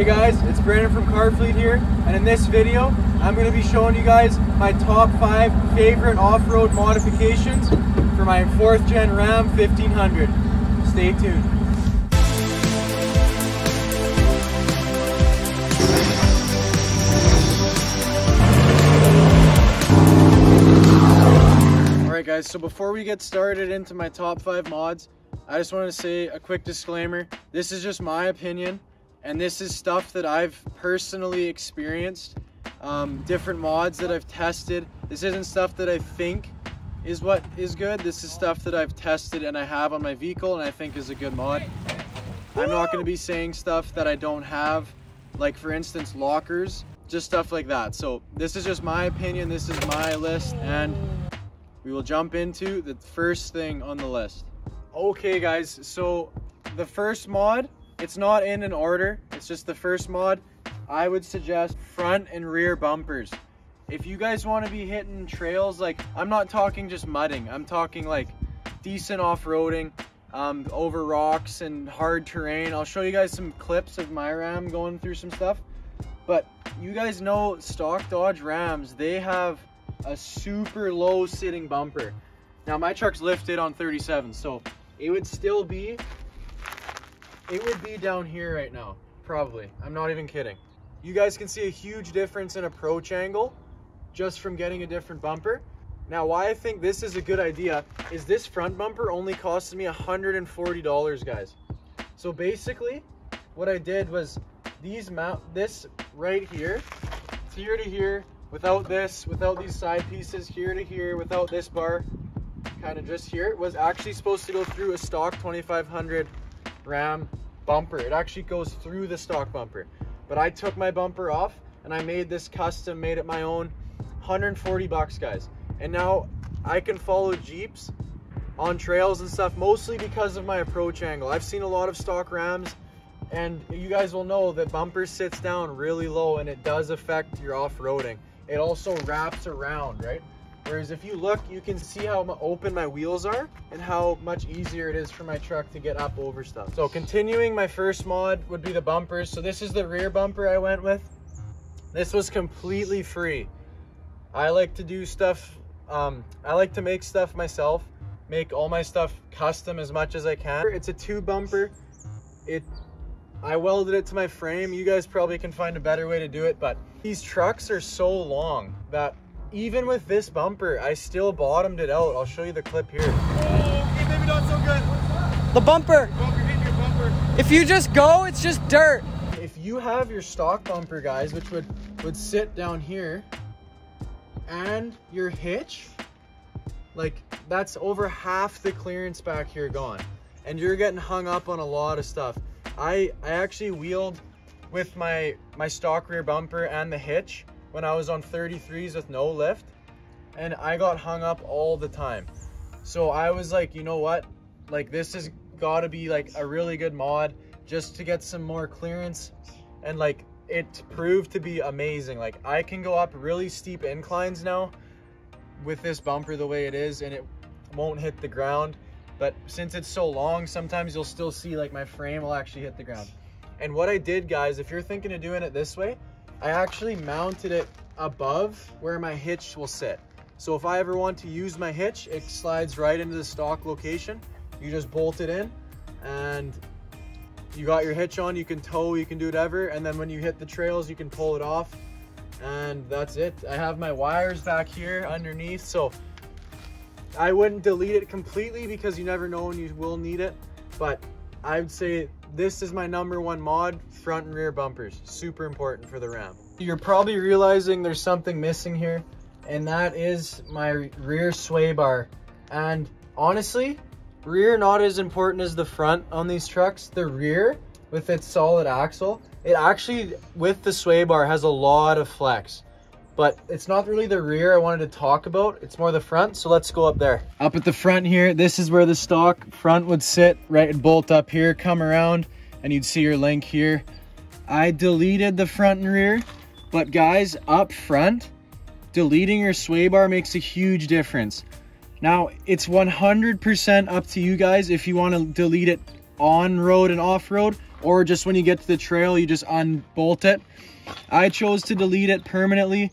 Hey guys, it's Brandon from Carfleet here, and in this video, I'm going to be showing you guys my top 5 favorite off-road modifications for my 4th gen Ram 1500. Stay tuned. Alright guys, so before we get started into my top 5 mods, I just want to say a quick disclaimer. This is just my opinion and this is stuff that I've personally experienced. Um, different mods that I've tested. This isn't stuff that I think is what is good. This is stuff that I've tested and I have on my vehicle and I think is a good mod. I'm not going to be saying stuff that I don't have, like for instance lockers, just stuff like that. So this is just my opinion, this is my list, and we will jump into the first thing on the list. Okay guys, so the first mod, it's not in an order, it's just the first mod. I would suggest front and rear bumpers. If you guys want to be hitting trails, like I'm not talking just mudding, I'm talking like decent off-roading, um, over rocks and hard terrain. I'll show you guys some clips of my Ram going through some stuff. But you guys know stock Dodge Rams, they have a super low sitting bumper. Now my truck's lifted on 37, so it would still be, it would be down here right now, probably. I'm not even kidding. You guys can see a huge difference in approach angle just from getting a different bumper. Now, why I think this is a good idea is this front bumper only costed me $140, guys. So basically, what I did was these mount, this right here, here to here, without this, without these side pieces, here to here, without this bar, kind of just here, was actually supposed to go through a stock 2500 Ram bumper. It actually goes through the stock bumper. But I took my bumper off and I made this custom, made it my own, 140 bucks, guys. And now I can follow Jeeps on trails and stuff, mostly because of my approach angle. I've seen a lot of stock Rams and you guys will know that bumper sits down really low and it does affect your off-roading. It also wraps around, right? Whereas if you look, you can see how open my wheels are and how much easier it is for my truck to get up over stuff. So continuing, my first mod would be the bumpers. So this is the rear bumper I went with. This was completely free. I like to do stuff, um, I like to make stuff myself, make all my stuff custom as much as I can. It's a tube bumper. It I welded it to my frame. You guys probably can find a better way to do it, but these trucks are so long that even with this bumper, I still bottomed it out. I'll show you the clip here. Oh, okay, maybe not so good. The bumper. Bumper hit your bumper. If you just go, it's just dirt. If you have your stock bumper, guys, which would, would sit down here, and your hitch, like that's over half the clearance back here gone. And you're getting hung up on a lot of stuff. I, I actually wheeled with my, my stock rear bumper and the hitch when I was on 33s with no lift and I got hung up all the time. So I was like, you know what? Like this has got to be like a really good mod just to get some more clearance and like it proved to be amazing. Like I can go up really steep inclines now with this bumper the way it is and it won't hit the ground. But since it's so long, sometimes you'll still see like my frame will actually hit the ground. And what I did guys, if you're thinking of doing it this way, I actually mounted it above where my hitch will sit. So if I ever want to use my hitch, it slides right into the stock location. You just bolt it in and you got your hitch on, you can tow, you can do whatever. And then when you hit the trails, you can pull it off and that's it. I have my wires back here underneath. So I wouldn't delete it completely because you never know when you will need it. But I would say this is my number one mod, front and rear bumpers. Super important for the Ram. You're probably realizing there's something missing here and that is my rear sway bar. And honestly, rear not as important as the front on these trucks. The rear with its solid axle, it actually with the sway bar has a lot of flex but it's not really the rear I wanted to talk about. It's more the front, so let's go up there. Up at the front here, this is where the stock front would sit, right? And bolt up here, come around, and you'd see your link here. I deleted the front and rear, but guys, up front, deleting your sway bar makes a huge difference. Now, it's 100% up to you guys if you want to delete it on road and off road, or just when you get to the trail, you just unbolt it. I chose to delete it permanently,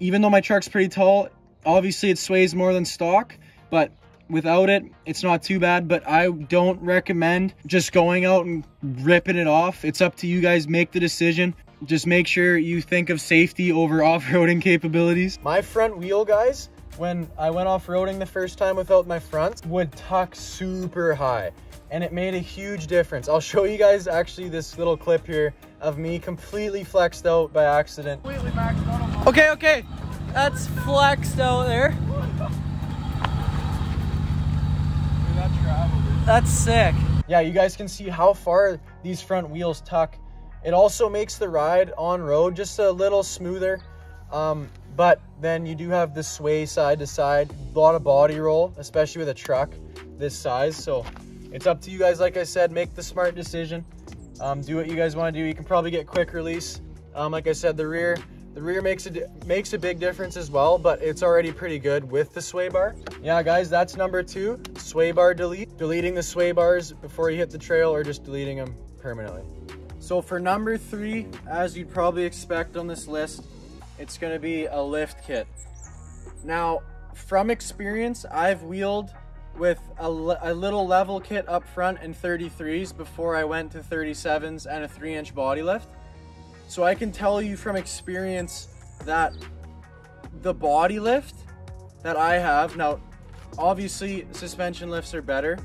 even though my truck's pretty tall. Obviously, it sways more than stock, but without it, it's not too bad. But I don't recommend just going out and ripping it off. It's up to you guys. Make the decision. Just make sure you think of safety over off-roading capabilities. My front wheel, guys, when I went off-roading the first time without my front, would tuck super high and it made a huge difference. I'll show you guys actually this little clip here of me completely flexed out by accident. Okay, okay. That's flexed out there. That's sick. Yeah, you guys can see how far these front wheels tuck. It also makes the ride on road just a little smoother. Um, but then you do have the sway side to side, a lot of body roll, especially with a truck this size. So it's up to you guys. Like I said, make the smart decision. Um, do what you guys want to do. You can probably get quick release. Um, like I said, the rear, the rear makes a makes a big difference as well, but it's already pretty good with the sway bar. Yeah, guys, that's number two. Sway bar delete. Deleting the sway bars before you hit the trail, or just deleting them permanently. So for number three, as you'd probably expect on this list, it's going to be a lift kit. Now, from experience, I've wheeled with a, a, little level kit up front in 33s before I went to 37s and a 3 inch body lift. So I can tell you from experience that the body lift that I have, now obviously suspension lifts are better.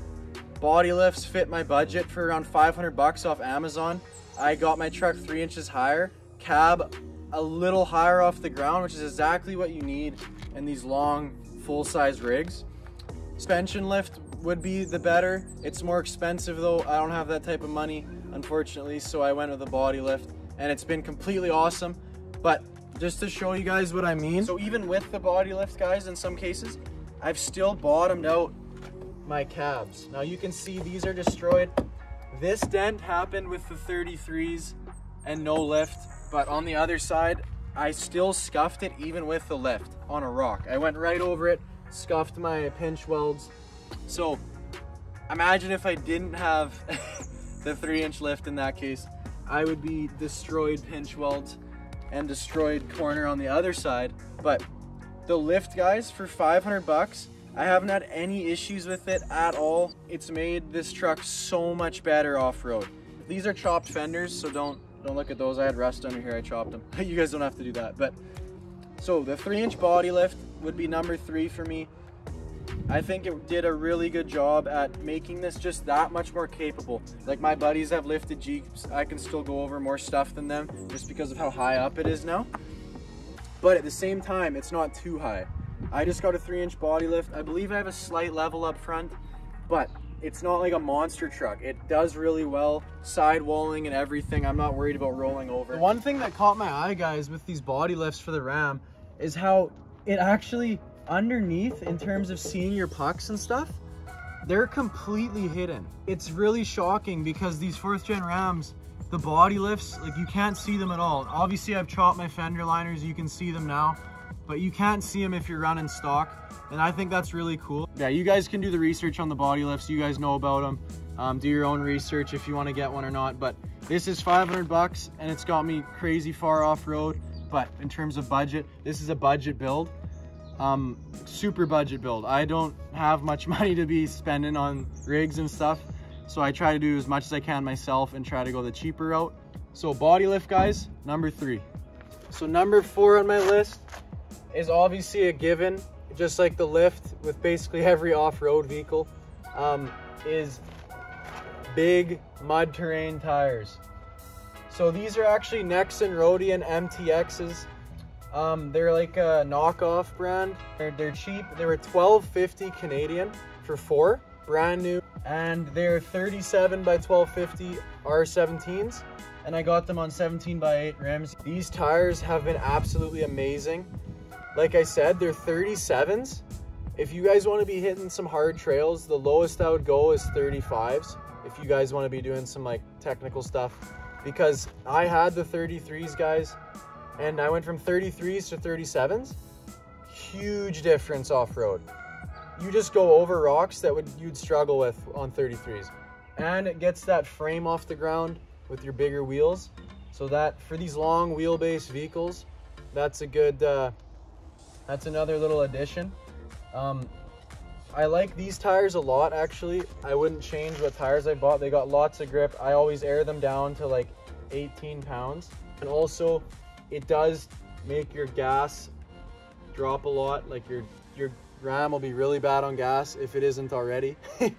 Body lifts fit my budget for around 500 bucks off Amazon. I got my truck 3 inches higher, cab a little higher off the ground, which is exactly what you need in these long full-size rigs. Suspension lift would be the better. It's more expensive though. I don't have that type of money, unfortunately, so I went with a body lift and it's been completely awesome. But just to show you guys what I mean, so even with the body lift, guys, in some cases, I've still bottomed out my cabs. Now you can see these are destroyed. This dent happened with the 33s and no lift, but on the other side, I still scuffed it even with the lift on a rock. I went right over it, scuffed my pinch welds. So imagine if I didn't have the three inch lift in that case, I would be destroyed pinch welds and destroyed corner on the other side. But the lift guys for 500 bucks, I haven't had any issues with it at all. It's made this truck so much better off-road. These are chopped fenders, so don't don't look at those. I had rust under here, I chopped them. you guys don't have to do that. But so the three inch body lift, would be number three for me. I think it did a really good job at making this just that much more capable. Like my buddies have lifted Jeeps, I can still go over more stuff than them just because of how high up it is now. But at the same time, it's not too high. I just got a three inch body lift. I believe I have a slight level up front, but it's not like a monster truck. It does really well, sidewalling and everything. I'm not worried about rolling over. The one thing that caught my eye, guys, with these body lifts for the Ram is how it actually underneath in terms of seeing your pucks and stuff they're completely hidden. It's really shocking because these fourth gen rams the body lifts like you can't see them at all. Obviously i've chopped my fender liners you can see them now but you can't see them if you're running stock and i think that's really cool. Yeah you guys can do the research on the body lifts you guys know about them um, do your own research if you want to get one or not but this is 500 bucks and it's got me crazy far off road but in terms of budget, this is a budget build. Um, super budget build. I don't have much money to be spending on rigs and stuff. So I try to do as much as I can myself and try to go the cheaper route. So body lift guys, number three. So number four on my list is obviously a given, just like the lift with basically every off-road vehicle, um, is big mud terrain tires. So these are actually Nexen Roadian MTXs. Um, they're like a knockoff brand. They're, they're cheap. They were 12.50 Canadian for four, brand new. And they're 37 by 1250 R17s. And I got them on 17 by 8 rims. These tires have been absolutely amazing. Like I said, they're 37s. If you guys want to be hitting some hard trails, the lowest I would go is 35s. If you guys want to be doing some like technical stuff because I had the 33s guys and I went from 33s to 37s. Huge difference off-road. You just go over rocks that would you'd struggle with on 33s. And it gets that frame off the ground. with your bigger wheels. So that for these long wheelbase vehicles, that's a good, uh, that's another little addition. Um, I like these tires a lot actually. I wouldn't change what tires I bought. They got lots of grip. I always air them down to like 18 pounds. And also it does make your gas drop a lot. Like your, your ram will be really bad on gas if it isn't already.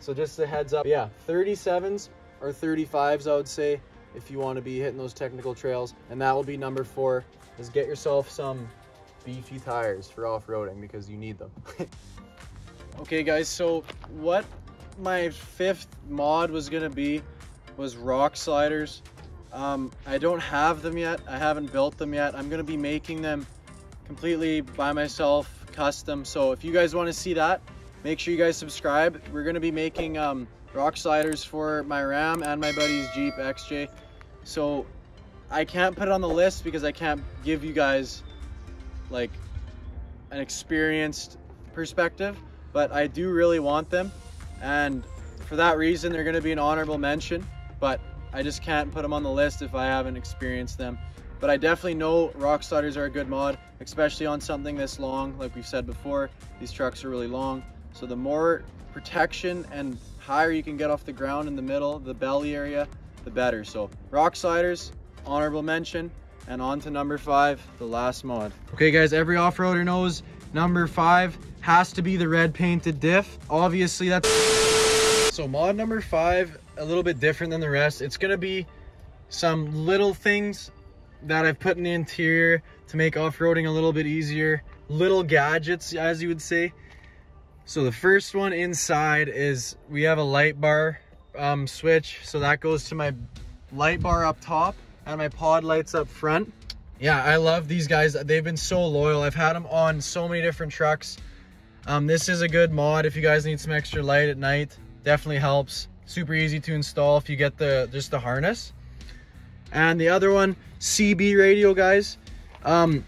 so just a heads up. Yeah, 37s or 35s I would say if you want to be hitting those technical trails. And that will be number four is get yourself some beefy tires for off-roading because you need them. Okay guys, so what my fifth mod was gonna be was rock sliders. Um, I don't have them yet. I haven't built them yet. I'm gonna be making them completely by myself, custom. So if you guys wanna see that, make sure you guys subscribe. We're gonna be making um, rock sliders for my Ram and my buddy's Jeep XJ. So I can't put it on the list because I can't give you guys like an experienced perspective but I do really want them. And for that reason, they're gonna be an honorable mention, but I just can't put them on the list if I haven't experienced them. But I definitely know rock sliders are a good mod, especially on something this long. Like we've said before, these trucks are really long. So the more protection and higher you can get off the ground in the middle, the belly area, the better. So rock sliders, honorable mention, and on to number five, the last mod. Okay guys, every off-roader knows number five has to be the red painted diff. Obviously that's... So mod number five, a little bit different than the rest. It's gonna be some little things that I've put in the interior to make off-roading a little bit easier. Little gadgets, as you would say. So the first one inside is we have a light bar um, switch. So that goes to my light bar up top and my pod lights up front. Yeah, I love these guys. They've been so loyal. I've had them on so many different trucks. Um, this is a good mod if you guys need some extra light at night. Definitely helps. Super easy to install if you get the just the harness. And the other one, CB radio, guys. Um,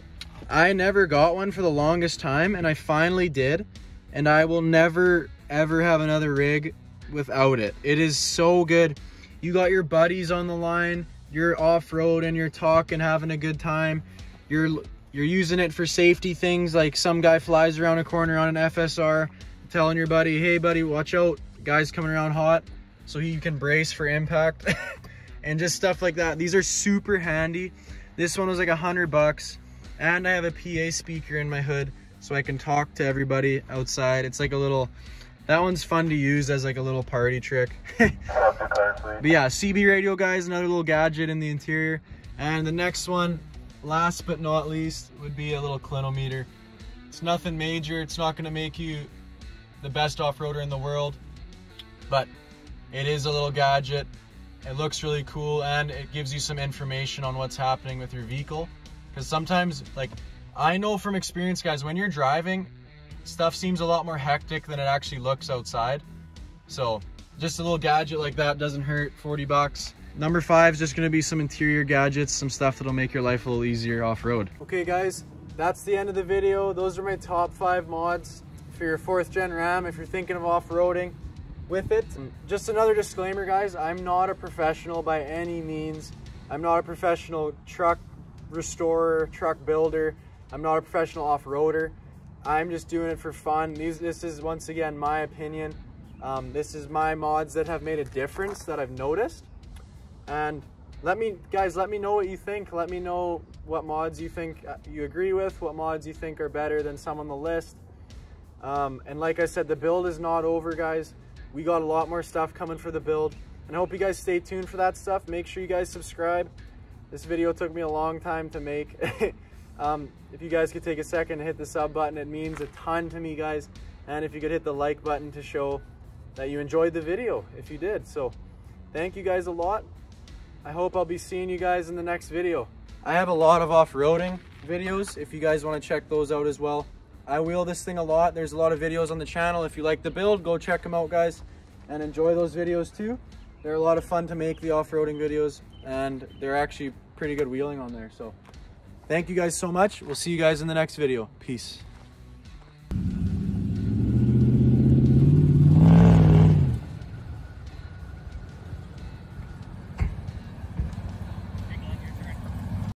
I never got one for the longest time, and I finally did. And I will never, ever have another rig without it. It is so good. You got your buddies on the line, you're off-road and you're talking, having a good time. You're you're using it for safety things like some guy flies around a corner on an FSR telling your buddy, hey buddy, watch out, guy's coming around hot so he can brace for impact and just stuff like that. These are super handy. This one was like a hundred bucks and I have a PA speaker in my hood so I can talk to everybody outside. It's like a little, that one's fun to use as like a little party trick. but yeah, CB radio guys, another little gadget in the interior. And the next one last but not least would be a little clinometer. It's nothing major. It's not going to make you the best off-roader in the world, but it is a little gadget. It looks really cool and it gives you some information on what's happening with your vehicle. Because sometimes, like, I know from experience, guys, when you're driving, stuff seems a lot more hectic than it actually looks outside. So just a little gadget like that doesn't hurt, 40 bucks. Number five is just gonna be some interior gadgets, some stuff that'll make your life a little easier off-road. Okay guys, that's the end of the video. Those are my top five mods for your fourth gen Ram if you're thinking of off-roading with it. Just another disclaimer guys, I'm not a professional by any means. I'm not a professional truck restorer, truck builder. I'm not a professional off-roader. I'm just doing it for fun. These, this is once again my opinion. Um, this is my mods that have made a difference that I've noticed. And let me, guys, let me know what you think. Let me know what mods you think uh, you agree with, what mods you think are better than some on the list. Um, and like I said, the build is not over, guys. We got a lot more stuff coming for the build. And I hope you guys stay tuned for that stuff. Make sure you guys subscribe. This video took me a long time to make. um, if you guys could take a second to hit the sub button, it means a ton to me, guys. And if you could hit the like button to show that you enjoyed the video, if you did. So thank you guys a lot. I hope I'll be seeing you guys in the next video. I have a lot of off-roading videos if you guys want to check those out as well. I wheel this thing a lot. There's a lot of videos on the channel. If you like the build, go check them out, guys, and enjoy those videos too. They're a lot of fun to make, the off-roading videos, and they're actually pretty good wheeling on there. So thank you guys so much. We'll see you guys in the next video. Peace.